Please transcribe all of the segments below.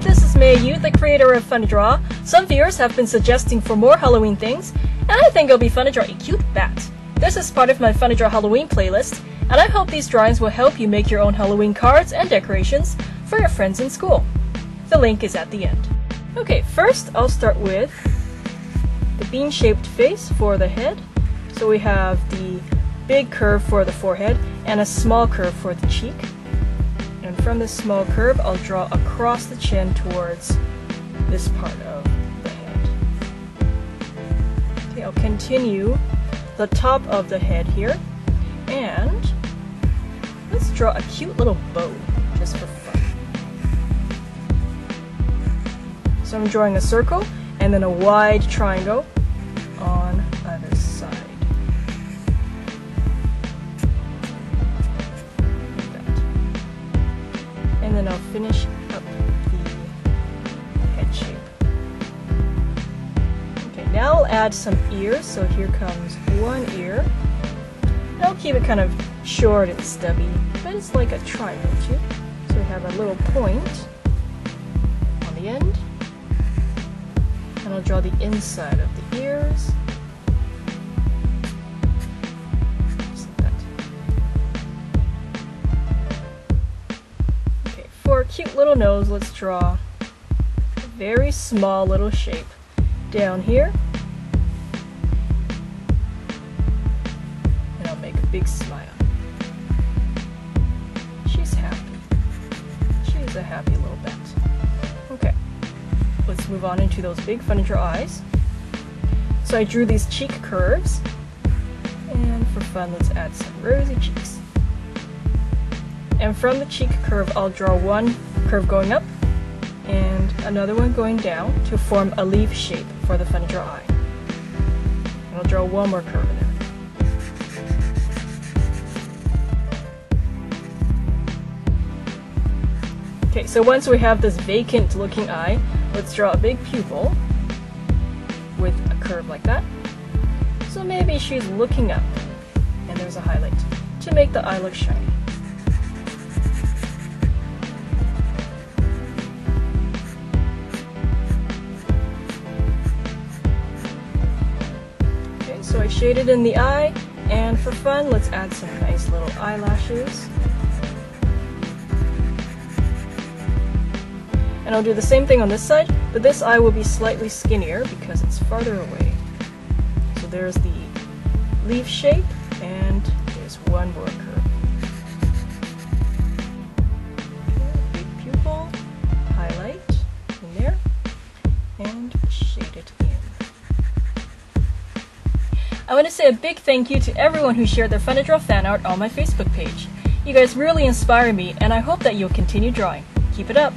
this is Mei Yu, the creator of Fun to Draw. Some viewers have been suggesting for more Halloween things, and I think it'll be fun to draw a cute bat. This is part of my Fun to Draw Halloween playlist, and I hope these drawings will help you make your own Halloween cards and decorations for your friends in school. The link is at the end. Okay, first I'll start with the bean-shaped face for the head. So we have the big curve for the forehead and a small curve for the cheek. And from this small curve, I'll draw across the chin towards this part of the head. Okay, I'll continue the top of the head here. And let's draw a cute little bow, just for fun. So I'm drawing a circle and then a wide triangle on either side. Then I'll finish up the head shape. Okay, now I'll add some ears. So here comes one ear. I'll keep it kind of short and stubby, but it's like a triangle. So we have a little point on the end. And I'll draw the inside of the ears. A cute little nose, let's draw a very small little shape down here. And I'll make a big smile. She's happy. She's a happy little bat. Okay let's move on into those big Fun to Draw eyes. So I drew these cheek curves, and for fun, let's add some rosy cheeks. And from the cheek curve, I'll draw one curve going up and another one going down to form a leaf shape for the Fun to Draw eye. And I'll draw one more curve in there. Okay, so once we have this vacant looking eye, let's draw a big pupil with a curve like that. So maybe she's looking up and there's a highlight to make the eye look shiny. Shaded in the eye and for fun, let's add some nice little eyelashes. And I'll do the same thing on this side, but this eye will be slightly skinnier because it's farther away. So there's the leaf shape, and there's one more curve. I want to say a big thank you to everyone who shared their Fun to Draw fan art on my Facebook page. You guys really inspire me, and I hope that you'll continue drawing. Keep it up!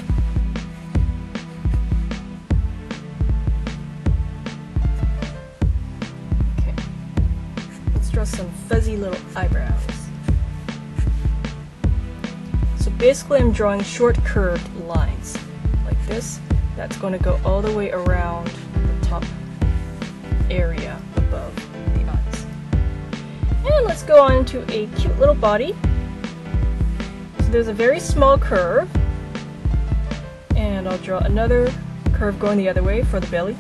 Let's draw some fuzzy little eyebrows. So basically I'm drawing short curved lines like this. That's going to go all the way around the top area above. And let's go on to a cute little body. So there's a very small curve. And I'll draw another curve going the other way for the belly.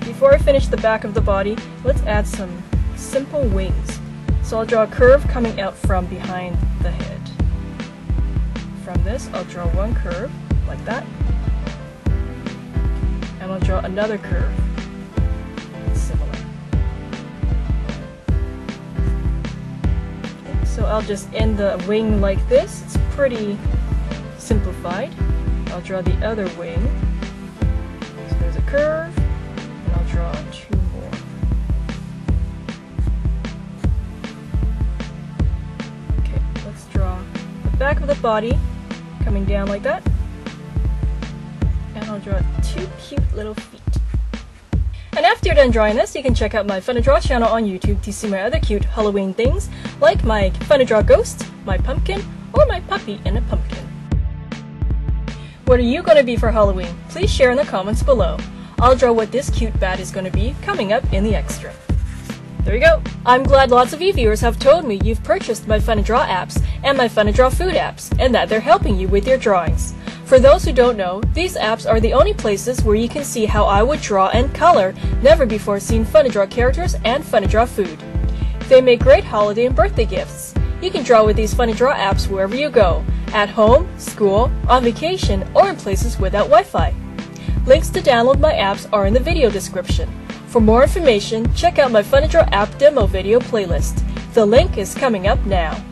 Before I finish the back of the body, let's add some simple wings. So I'll draw a curve coming out from behind the head. From this, I'll draw one curve, like that. And I'll draw another curve, so I'll just end the wing like this. It's pretty simplified. I'll draw the other wing. So there's a curve, and I'll draw two more. Okay, let's draw the back of the body coming down like that. And I'll draw two cute little after you're done drawing this, you can check out my Fun to Draw channel on YouTube to see my other cute Halloween things, like my Fun to Draw ghost, my pumpkin, or my puppy in a pumpkin. What are you going to be for Halloween? Please share in the comments below. I'll draw what this cute bat is going to be coming up in the extra. There you go. I'm glad lots of you viewers have told me you've purchased my Fun to Draw apps and my Fun to Draw food apps, and that they're helping you with your drawings. For those who don't know, these apps are the only places where you can see how I would draw and color never before seen Fun to Draw characters and Fun to Draw food. They make great holiday and birthday gifts. You can draw with these Fun to Draw apps wherever you go, at home, school, on vacation, or in places without Wi-Fi. Links to download my apps are in the video description. For more information, check out my Fun to Draw app demo video playlist. The link is coming up now.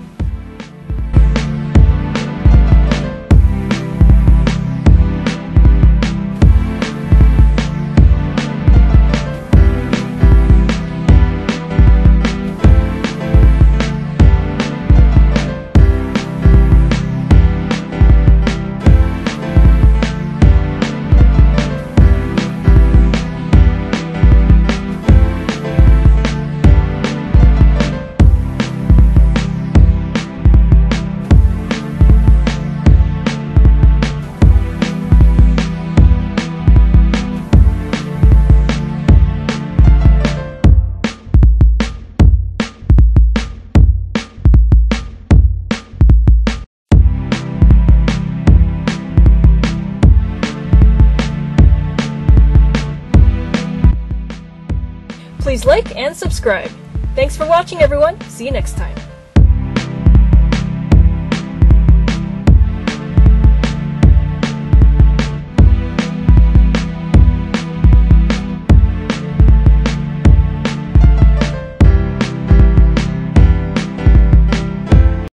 Please like and subscribe. Thanks for watching everyone. See you next time.